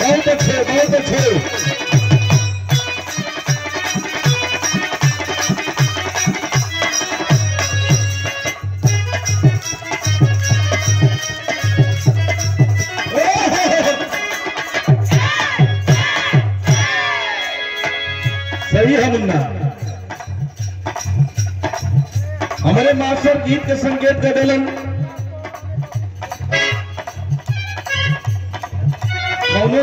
बहुत अच्छे बहुत अच्छे सही है मुन्ना हमारे मास्टर गीत के संकेत दे दिलन कौनो?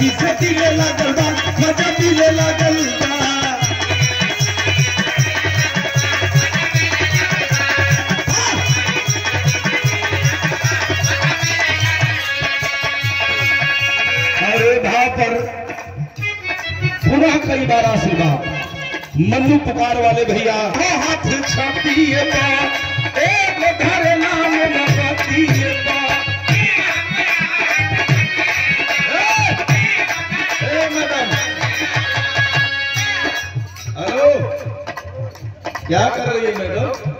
जी लागल बा लागल पर पुनः कई मन्नू पुकार वाले भैया। हाथ छापिए एक घर नाम लगती है क्या कर रही है मैडम?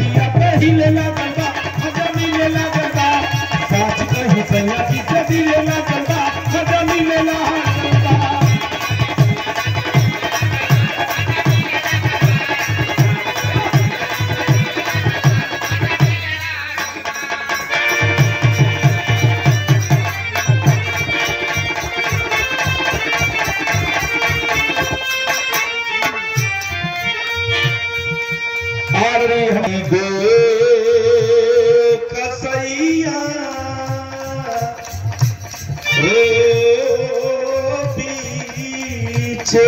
पीछे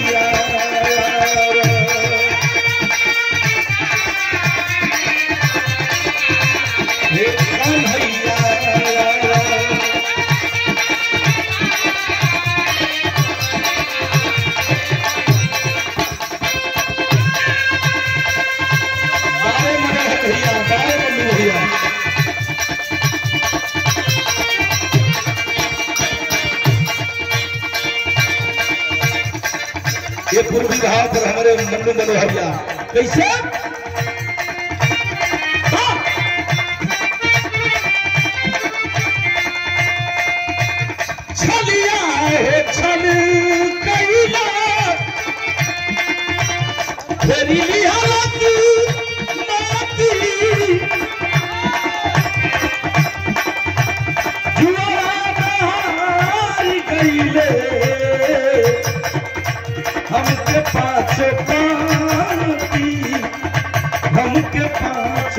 पूर्वी पर हमारे मन्नू मनोहरिया कैसे?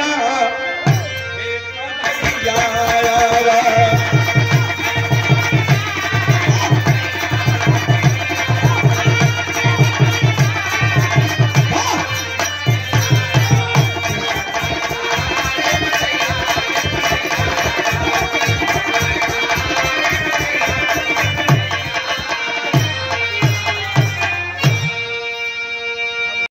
Yeah.